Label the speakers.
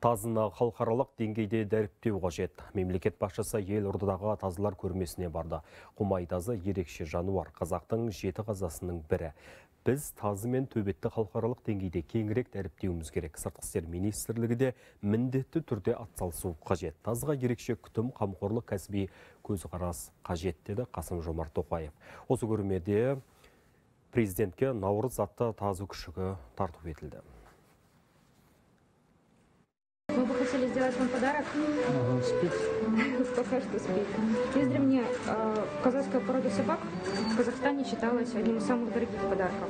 Speaker 1: тазыны халықаралық деңгейде дәріптеу қажет. Мемлекет басшысы елордадағы тазылар көрмесіне барды. Құмай тазы ерекше жануар, қазақтың жеті қазасының бірі. Біз тазы мен төбетті халықаралық деңгейде кеңірек дәріптеуіміз керек. Сыртқы істер министрлігі де міндетті түрде атсалысу қажет. Тазыға ерекше күтім, қамқорлық кәсіби көзқарас қажет деді Қасым Жомарт Тоқаев. Осы көрмеде президентке наурыз атты тазы күшігі тарту етілді.
Speaker 2: Хотели сделать вам подарок.
Speaker 3: Спит.
Speaker 2: Пока что спит. Меня э, казахская порода собак. В Казахстане считалась одним из самых дорогих подарков.